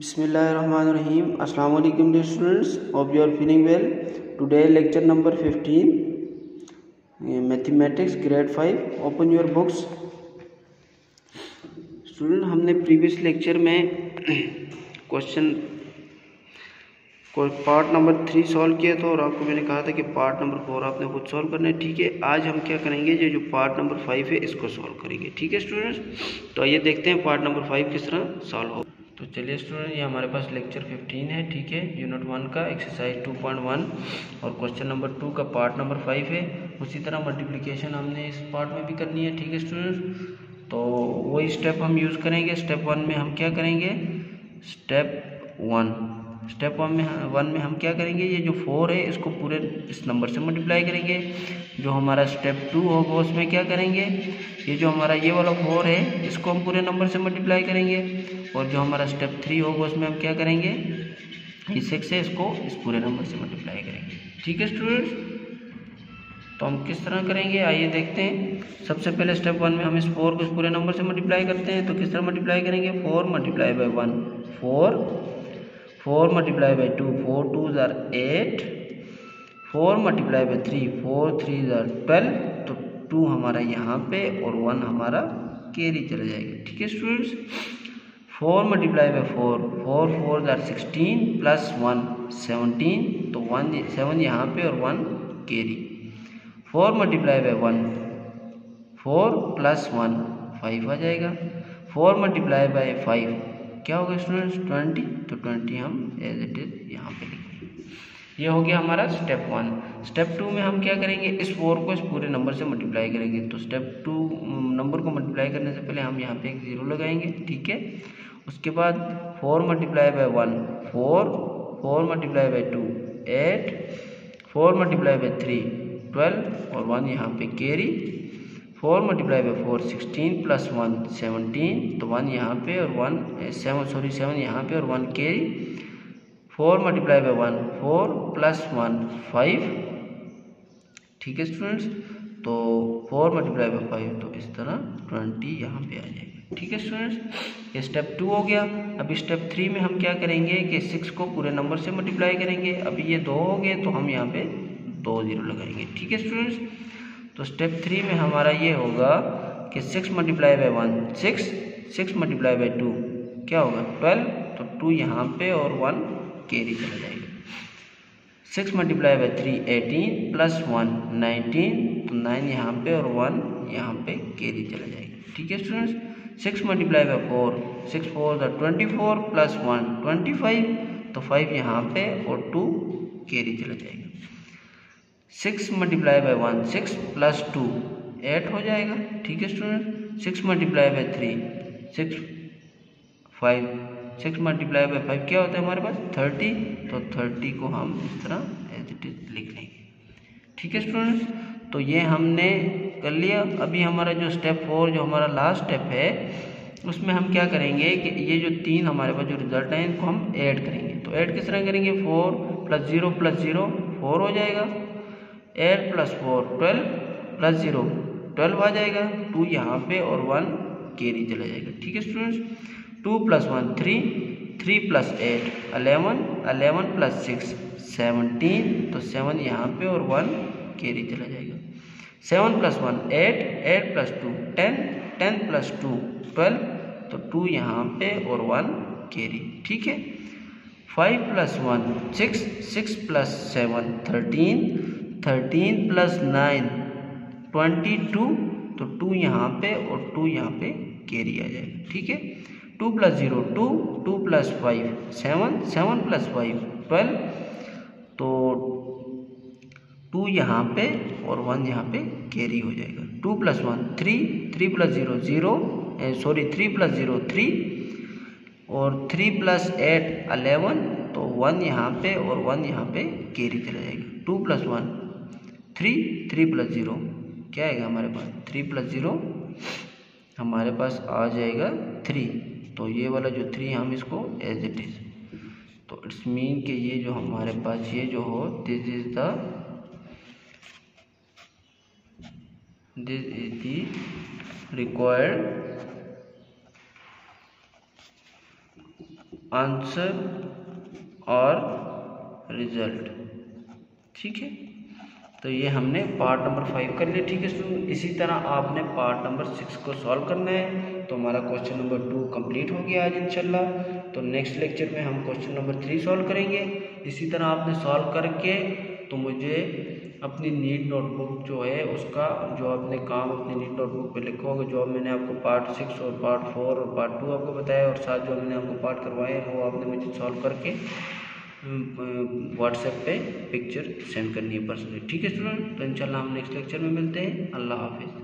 Bismillahirrahmanirrahim. Assalamu alaikum dear students. Hope you are feeling well. Today, lecture number 15 mathematics, grade 5. Open your books. Student हमने previous lecture में question part number three solve किया था और आपको मैंने कहा था कि पार्ट नंबर फोर आपने खुद सॉल्व करना है, ठीक है आज हम क्या करेंगे जो जो पार्ट नंबर फाइव है, इसको सॉल्व करेंगे, ठीक है स्टूडेंट्स तो आइए देखते हैं पार्ट नंबर फाइव किस तरह सॉल्व हो तो चलिए स्टूडेंट ये हमारे पास लेक्चर फिफ्टीन है, ठीक है? यूनिट वन का एक्सरसाइज टू पॉइंट वन और क्वेश्चन नंबर टू का पार्ट नंबर फाइव है। उसी तरह मल्टीप्लीकेशन हमने इस पार्ट में भी करनी है, ठीक है स्टूडेंट्स तो वही स्टेप हम यूज़ करेंगे। स्टेप वन में हम क्या करेंगे? स्टेप वन स्टेप वन में वन में हम क्या करेंगे? ये जो फोर है, इसको पूरे इस नंबर से मल्टीप्लाई करेंगे। जो हमारा स्टेप टू होगा, उसमें क्या करेंगे? ये जो हमारा ये वाला फोर है, इसको हम पूरे नंबर से मल्टीप्लाई करेंगे। और जो हमारा स्टेप थ्री होगा, उसमें हम क्या करेंगे? ये सिक्स है इसको इस पूरे नंबर से मल्टीप्लाई करेंगे। ठीक है स्टूडेंट्स तो हम किस तरह करेंगे? आइए देखते हैं। सबसे पहले स्टेप वन में हम इस फोर को इस पूरे नंबर से मल्टीप्लाई करते हैं। तो किस तरह मल्टीप्लाई करेंगे? Four multiply by one four four multiply by two four two are eight four multiply by three four three are twelve तो टू हमारा यहाँ पे और वन हमारा कैरी चला जाएगा। ठीक है students four multiply by four four four are sixteen plus one seventeen तो वन सेवन यहाँ पे और one carry four multiply by one four plus one five आ जाएगा. फोर मल्टीप्लाई बाई फाइव क्या होगा स्टूडेंट्स ट्वेंटी तो ट्वेंटी हम as it is यहाँ पे लिखेंगे ये हो गया हमारा स्टेप वन स्टेप टू में हम क्या करेंगे? इस फोर को इस पूरे नंबर से मल्टीप्लाई करेंगे. तो स्टेप टू नंबर को मल्टीप्लाई करने से पहले हम यहाँ पे एक ज़ीरो लगाएँगे, ठीक है? उसके बाद four multiply by one four four multiply by two eight four multiply by three twelve और वन यहाँ पे carry four multiply by four sixteen plus one seventeen तो वन यहाँ पे और वन सेवन सॉरी सेवन यहाँ पे और one carry four multiply by one four plus one five ठीक है स्टूडेंट्स तो फोर मल्टीप्लाई बाई फाइव तो इस तरह ट्वेंटी यहाँ पे आ जाएगा। ठीक है स्टूडेंट्स ये स्टेप टू हो गया। अभी स्टेप थ्री में हम क्या करेंगे कि सिक्स को पूरे नंबर से मल्टीप्लाई करेंगे। अभी ये दो हो गए तो हम यहाँ पे दो ज़ीरो लगाएँगे। ठीक है स्टूडेंट्स तो स्टेप थ्री में हमारा ये होगा कि six multiply by one six six multiply by two क्या होगा? ट्वेल्व तो टू यहाँ पे और वन कैरी चला जाएगा। Six multiply by three eighteen plus one nineteen तो नाइन यहाँ पे और वन यहाँ पे कैरी चला जाएगा। ठीक है students six multiply by four six four twenty four plus one twenty five तो फाइव यहाँ पे और टू कैरी चला जाएगा। Six multiply by one six plus two eight हो जाएगा। ठीक है student six multiply by three six five six multiply by five क्या होता है हमारे पास? थर्टी तो थर्टी को हम इस तरह एज इट इज़ लिख लेंगे। ठीक है स्टूडेंट्स तो ये हमने कर लिया। अभी हमारा जो स्टेप फोर जो हमारा लास्ट स्टेप है, उसमें हम क्या करेंगे कि ये जो तीन हमारे पास जो रिज़ल्ट हैं, इनको हम ऐड करेंगे। तो ऐड किस तरह करेंगे? Four plus zero plus zero four हो जाएगा। Eight plus four twelve plus zero twelve आ जाएगा। टू यहाँ पे और वन कैरी चला जाएगा। ठीक है students two plus one three three plus eight eleven eleven plus six seventeen तो सेवन यहाँ पे और वन कैरी चला जाएगा। Seven plus one eight eight plus two ten ten plus two twelve तो टू यहाँ पे और वन कैरी, ठीक है? Five plus one six six plus seven thirteen thirteen plus nine twenty two तो टू यहाँ पे और टू यहाँ पे कैरी आ जाएगा, ठीक है? Two plus zero two two plus five seven seven plus five twelve तो टू यहाँ पे और वन यहाँ पे कैरी हो जाएगा। Two plus one three three plus zero zero sorry three plus zero three और थ्री प्लस एट अलेवन तो वन यहाँ पे और वन यहाँ पे कैरी चला जाएगा। Two plus one three three plus zero क्या आएगा हमारे पास? थ्री प्लस ज़ीरो हमारे पास आ जाएगा थ्री तो ये वाला जो थ्री हम इसको एज इट इज़ तो इट्स मीन कि ये जो हमारे पास ये जो हो this is the this is the required answer और रिज़ल्ट ठीक है? तो ये हमने पार्ट नंबर फाइव कर लिया, ठीक है? स्टूडेंट इसी तरह आपने पार्ट नंबर सिक्स को सॉल्व करना है। तो हमारा क्वेश्चन नंबर टू कंप्लीट हो गया आज, इंशाल्लाह। तो नेक्स्ट लेक्चर में हम क्वेश्चन नंबर थ्री सॉल्व करेंगे। इसी तरह आपने सॉल्व करके तो मुझे अपनी नीट नोटबुक जो है, उसका जो आपने काम अपनी नीट नोटबुक पे लिखा होगा, जो मैंने आपको पार्ट सिक्स और पार्ट फोर और पार्ट टू आपको बताया, और साथ जो मैंने आपको पार्ट करवाए हैं, वो आपने मुझे सॉल्व करके व्हाट्सएप पे पिक्चर सेंड करनी है पर्सनली ठीक है स्टूडेंट तो इंशाल्लाह हम नेक्स्ट लेक्चर में मिलते हैं। अल्लाह हाफिज़।